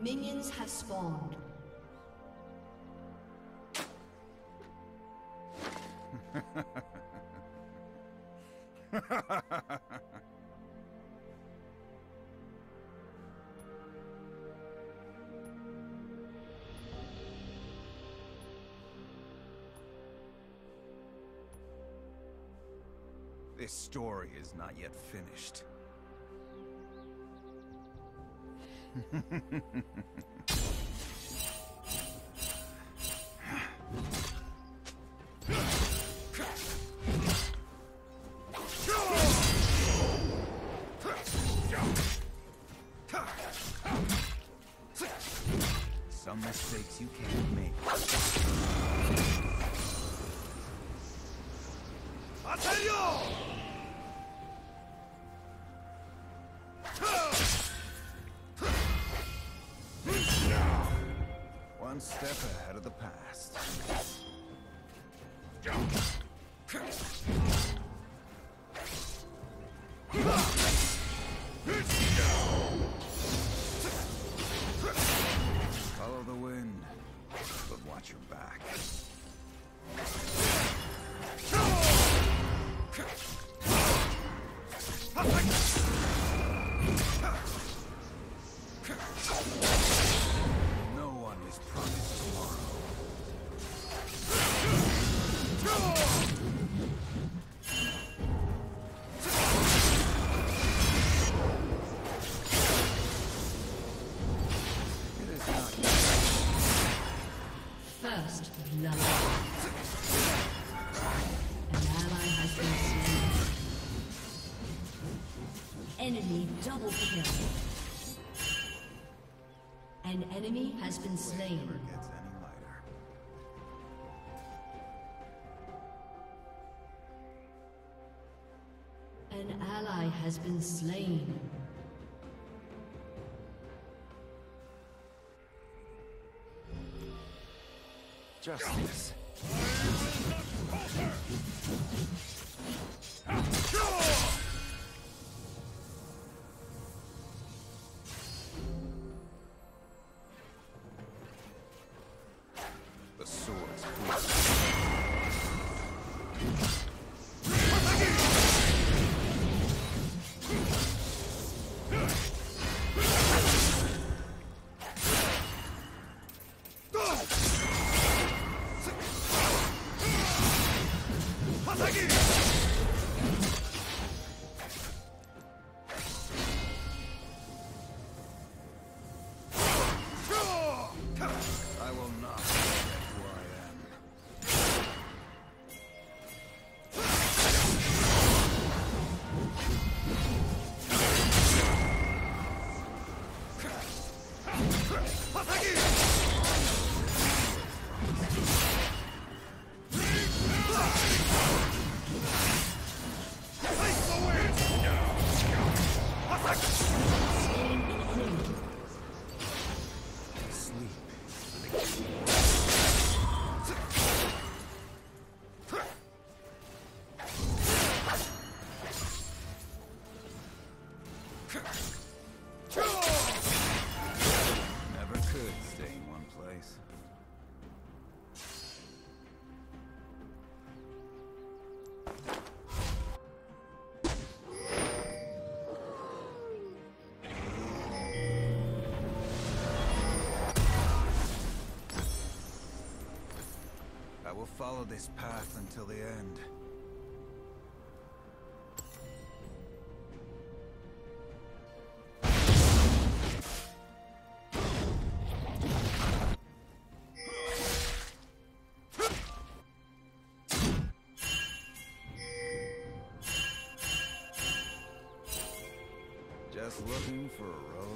Minions have spawned. This story is not yet finished. Some mistakes you can't make. One step ahead of the past. Double kill. An enemy has been slain. never gets any lighter. An ally has been slain. Justice. The Slain I will follow this path until the end. Just looking for a road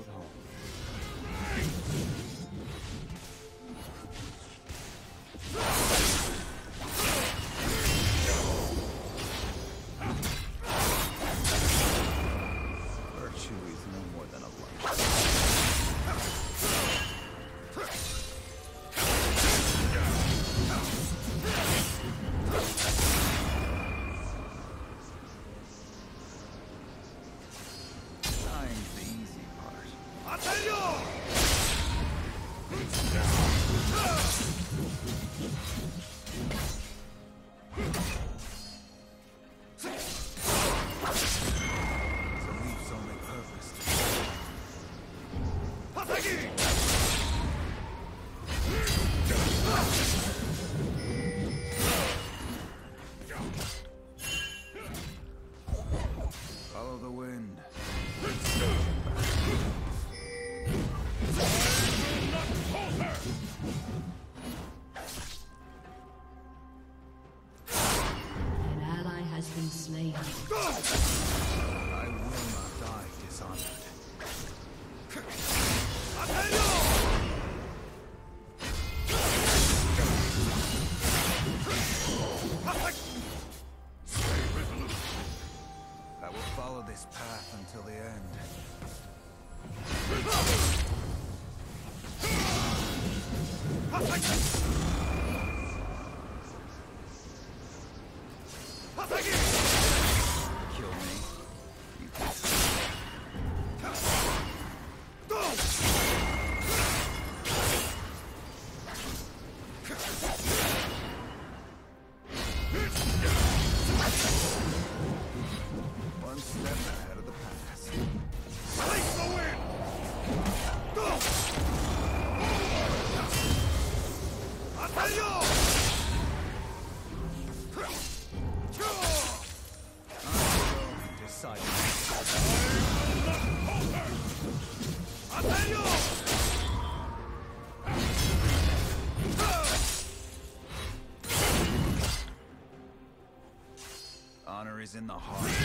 is in the heart.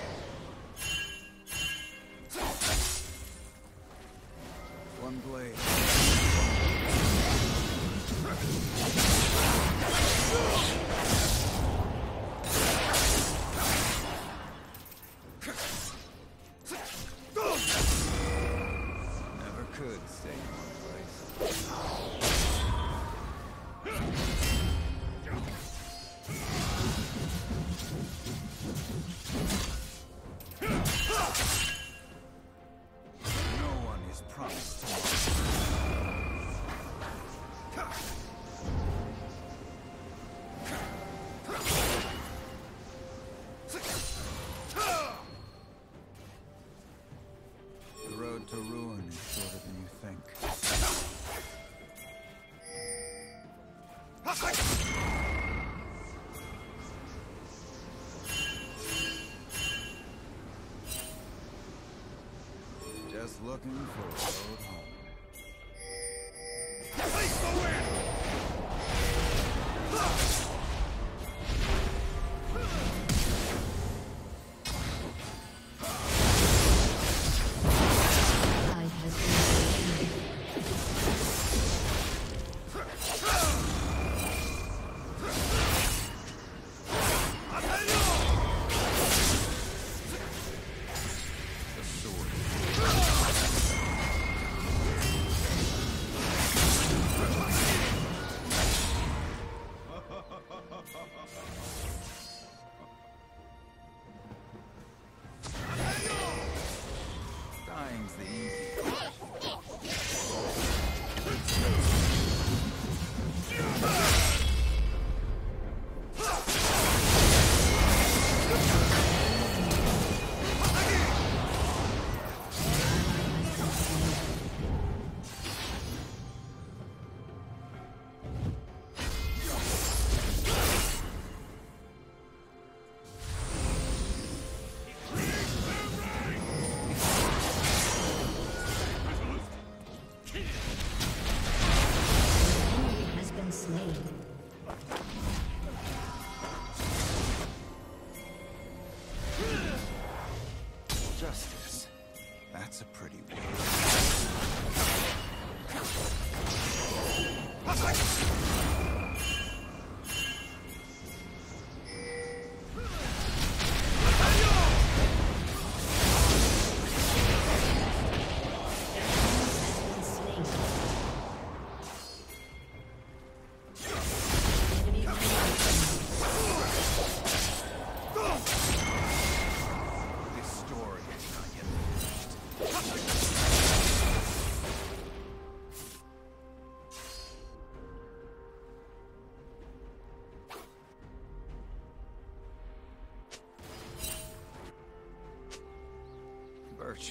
Looking for a road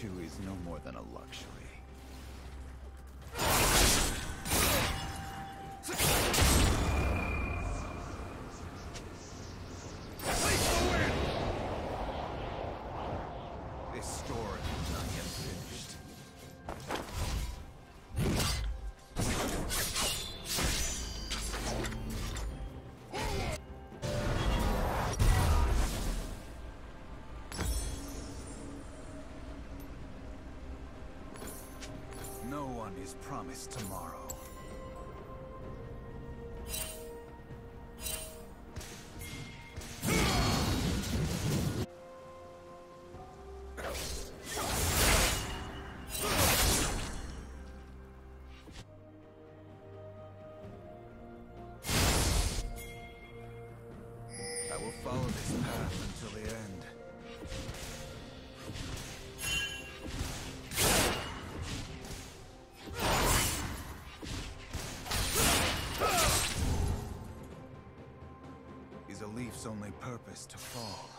Virtue is no more than a luxury. Promised tomorrow. only purpose to fall.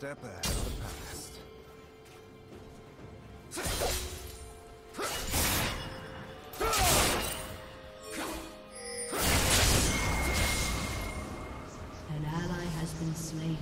step ahead of the past. An ally has been slain.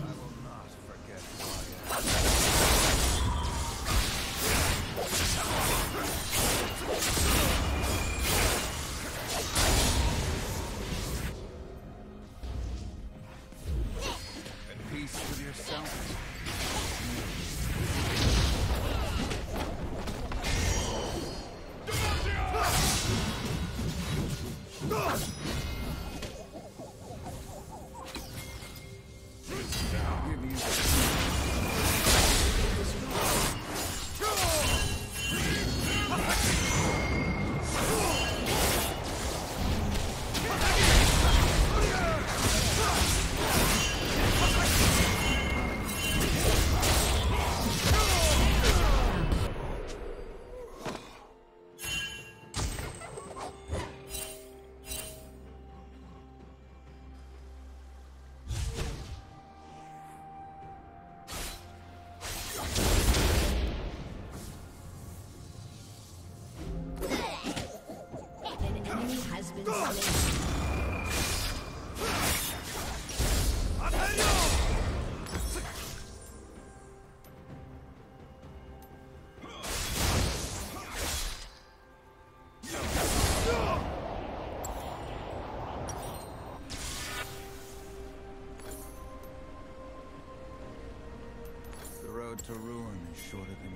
to ruin is shorter than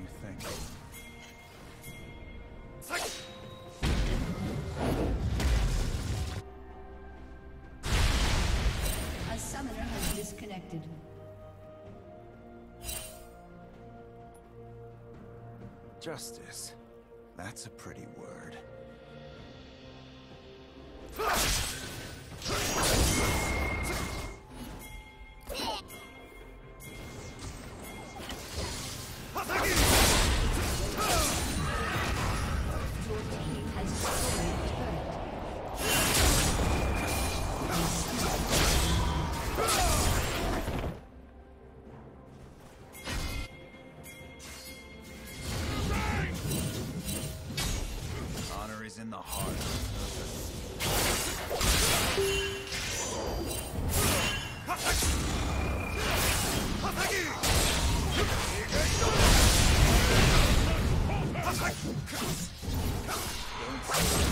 Justice. That's a pretty word. The heart of purpose. Never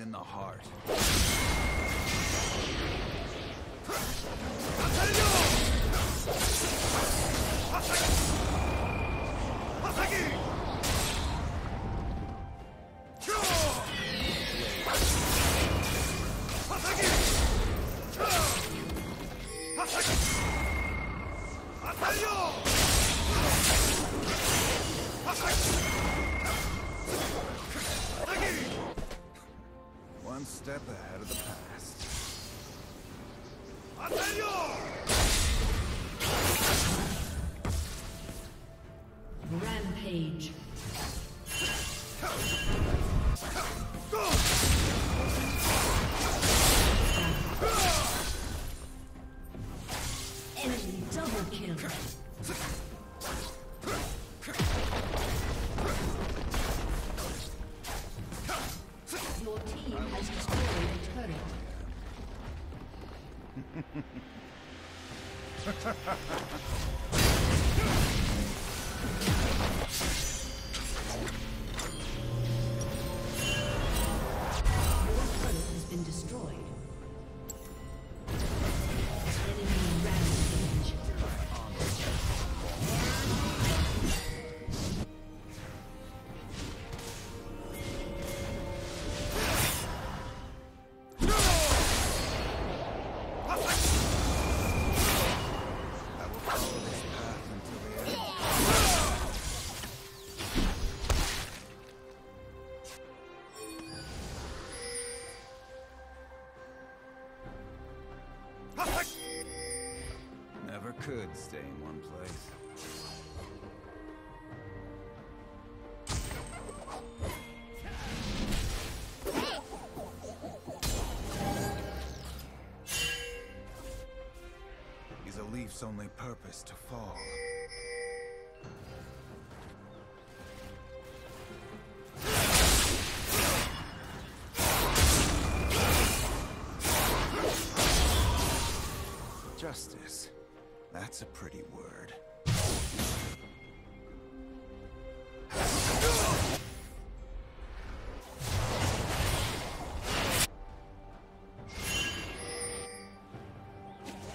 is in the heart. One step ahead of the past. Rampage. Could stay in one place. Is a leaf's only purpose to fall. That's a pretty word.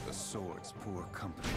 The sword's poor company.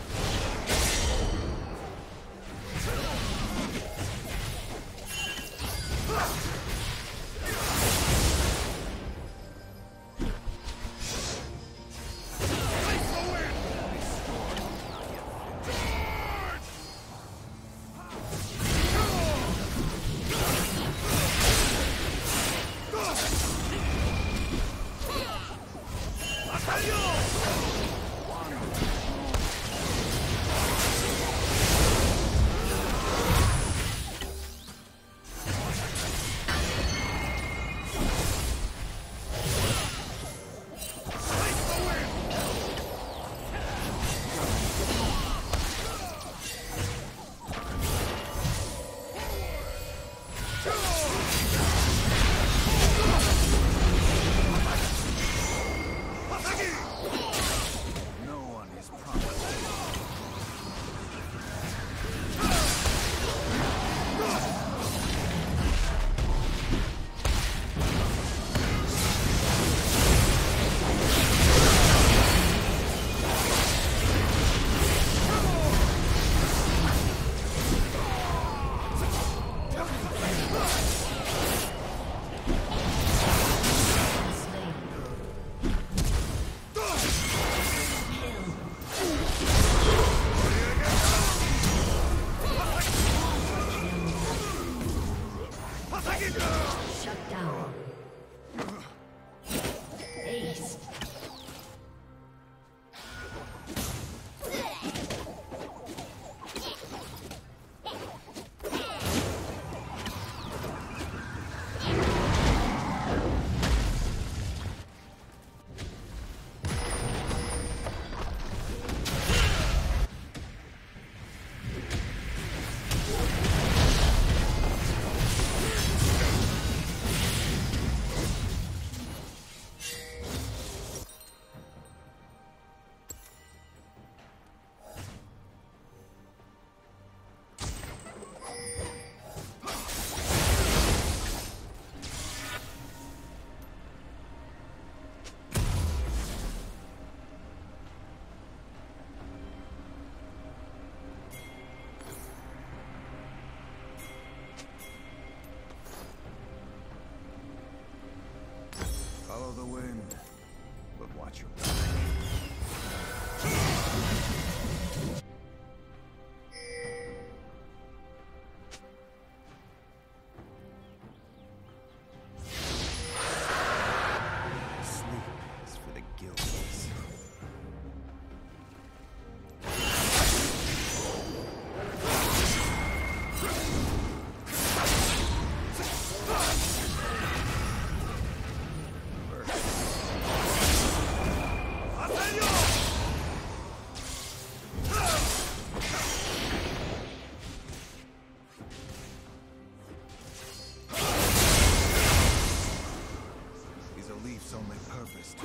harvest.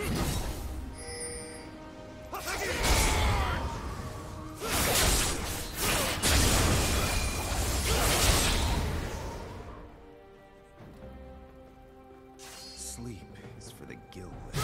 Sleep is for the guiltless.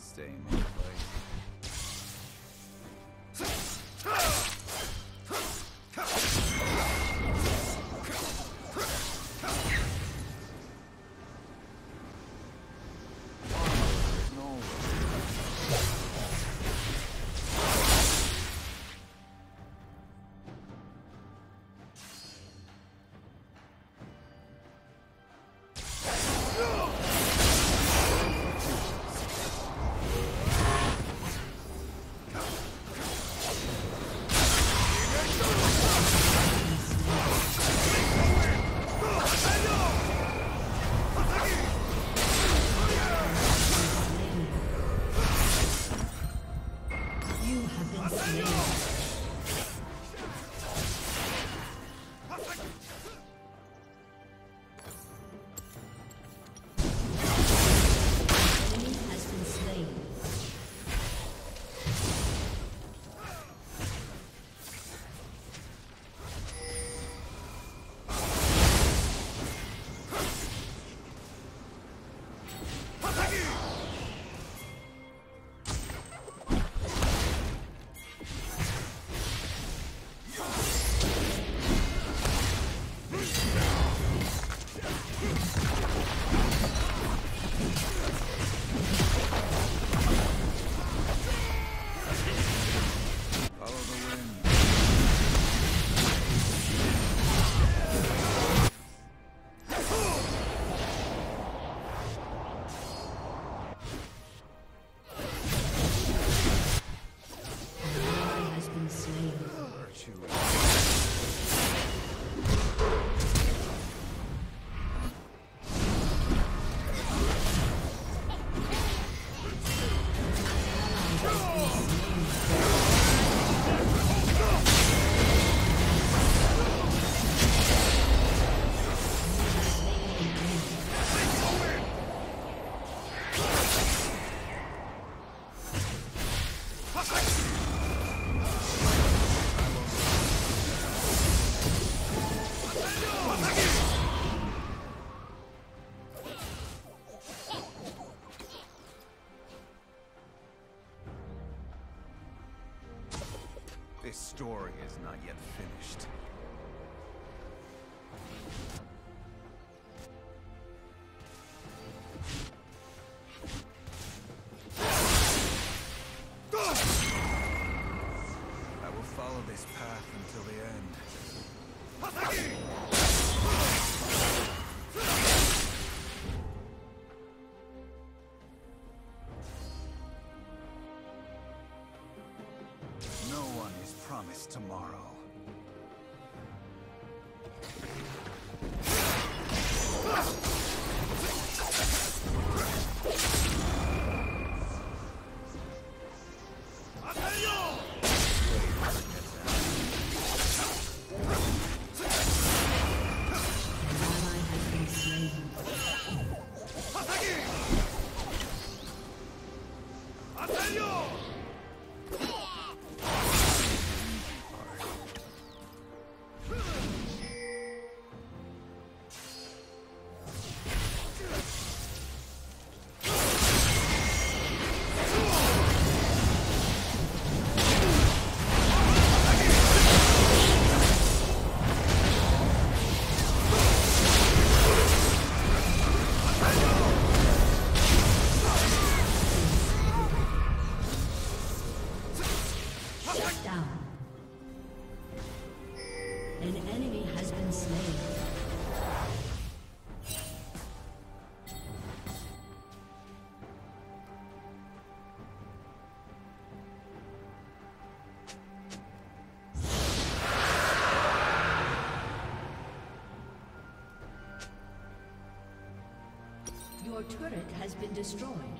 stay in not yet finished. been slain. Your turret has been destroyed.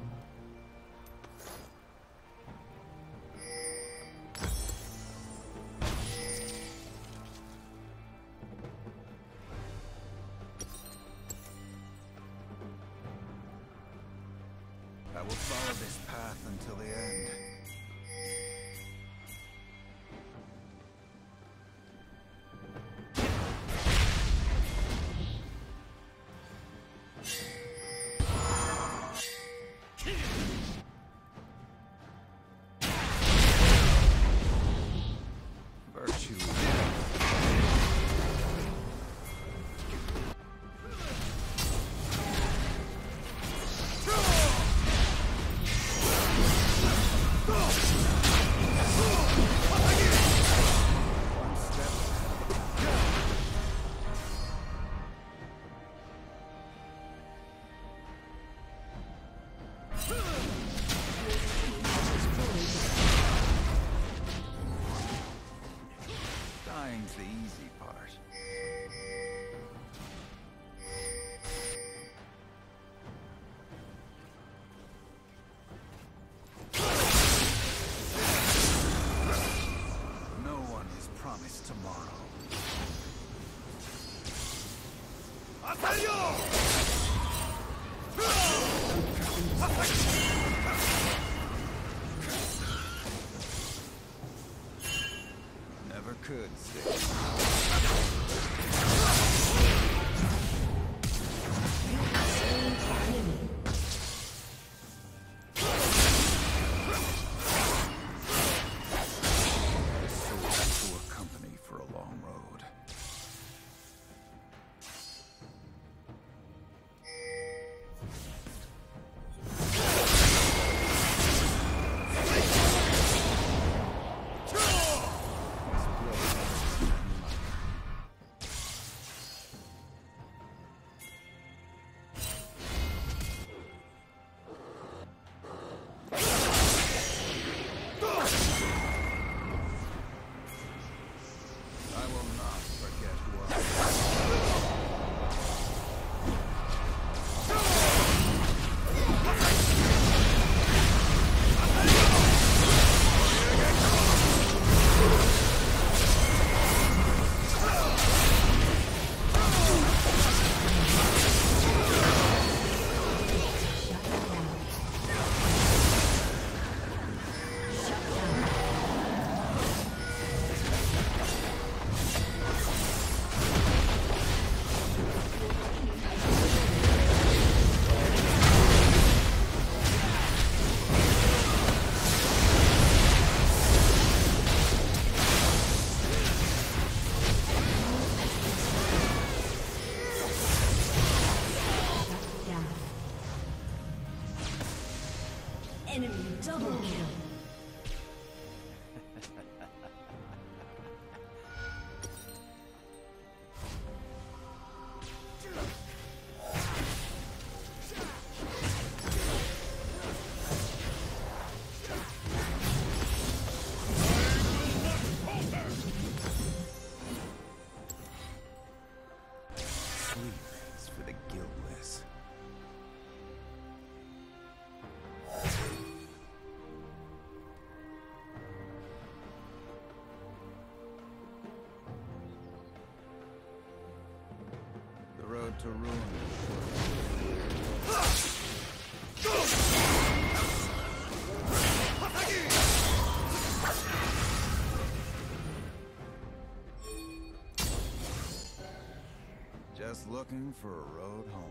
Just looking for a road home.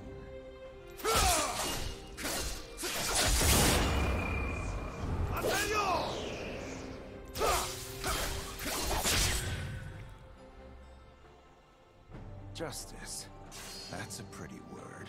Justice. That's a pretty word.